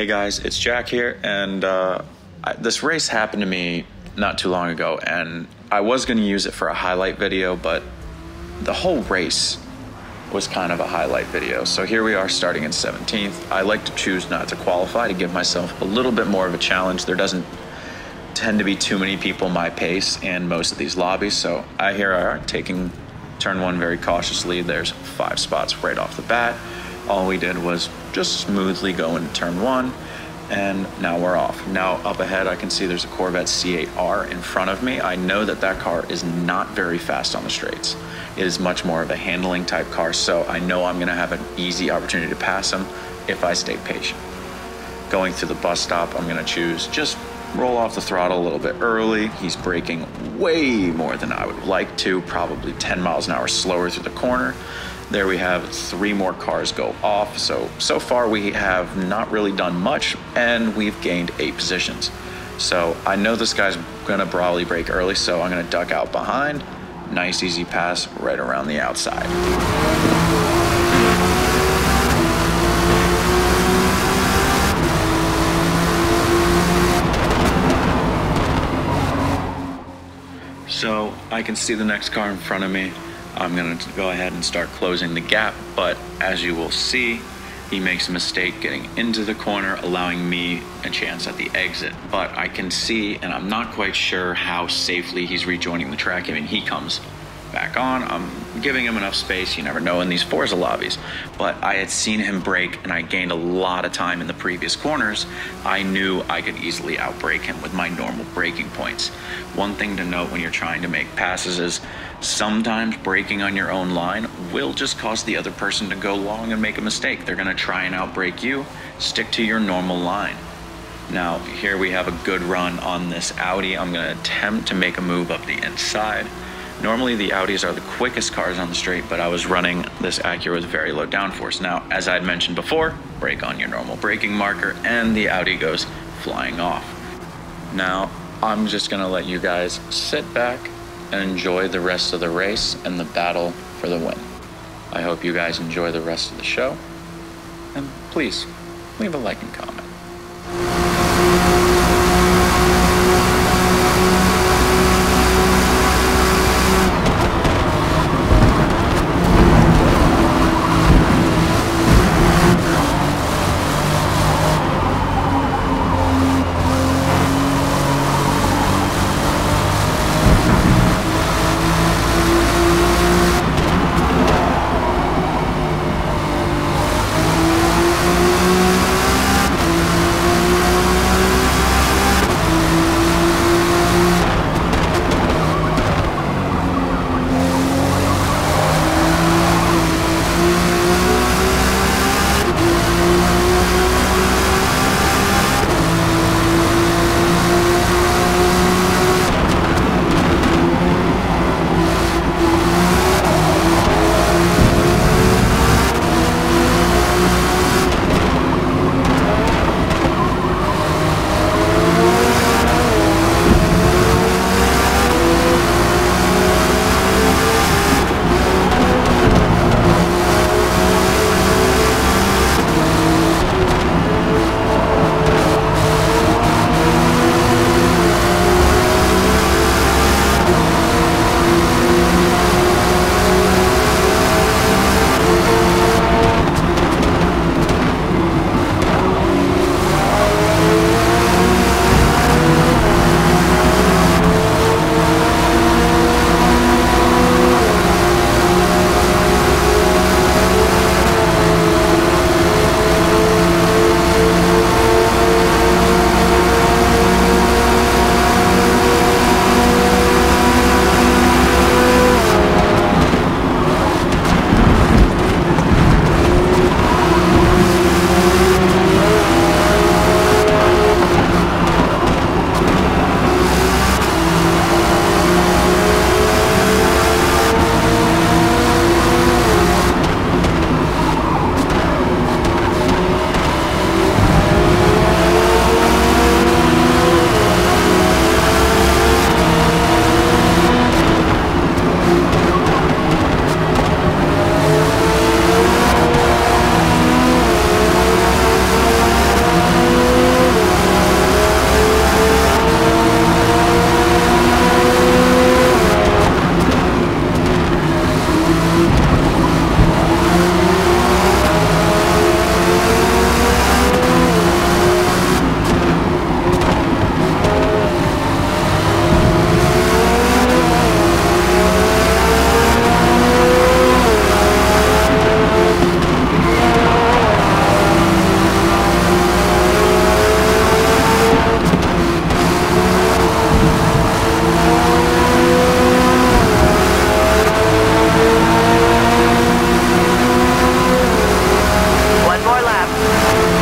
Hey guys, it's Jack here, and uh, I, this race happened to me not too long ago, and I was going to use it for a highlight video, but the whole race was kind of a highlight video. So here we are starting in 17th. I like to choose not to qualify to give myself a little bit more of a challenge. There doesn't tend to be too many people my pace in most of these lobbies, so I here are taking turn one very cautiously. There's five spots right off the bat. All we did was just smoothly go into turn one, and now we're off. Now up ahead, I can see there's a Corvette C8R in front of me. I know that that car is not very fast on the straights. It is much more of a handling type car, so I know I'm gonna have an easy opportunity to pass him if I stay patient. Going through the bus stop, I'm gonna choose just roll off the throttle a little bit early. He's braking way more than I would like to, probably 10 miles an hour slower through the corner. There we have three more cars go off. So, so far we have not really done much and we've gained eight positions. So I know this guy's gonna probably brake early, so I'm gonna duck out behind. Nice easy pass right around the outside. So I can see the next car in front of me. I'm going to go ahead and start closing the gap, but as you will see, he makes a mistake getting into the corner, allowing me a chance at the exit. But I can see, and I'm not quite sure how safely he's rejoining the track. I mean, he comes back on. I'm giving him enough space. You never know in these Forza lobbies. But I had seen him brake and I gained a lot of time in the previous corners. I knew I could easily outbrake him with my normal braking points. One thing to note when you're trying to make passes is sometimes braking on your own line will just cause the other person to go long and make a mistake. They're going to try and outbrake you. Stick to your normal line. Now, here we have a good run on this Audi. I'm going to attempt to make a move up the inside. Normally the Audis are the quickest cars on the straight, but I was running this Acura with very low downforce. Now, as I had mentioned before, brake on your normal braking marker and the Audi goes flying off. Now, I'm just gonna let you guys sit back and enjoy the rest of the race and the battle for the win. I hope you guys enjoy the rest of the show, and please leave a like and comment. One more lap.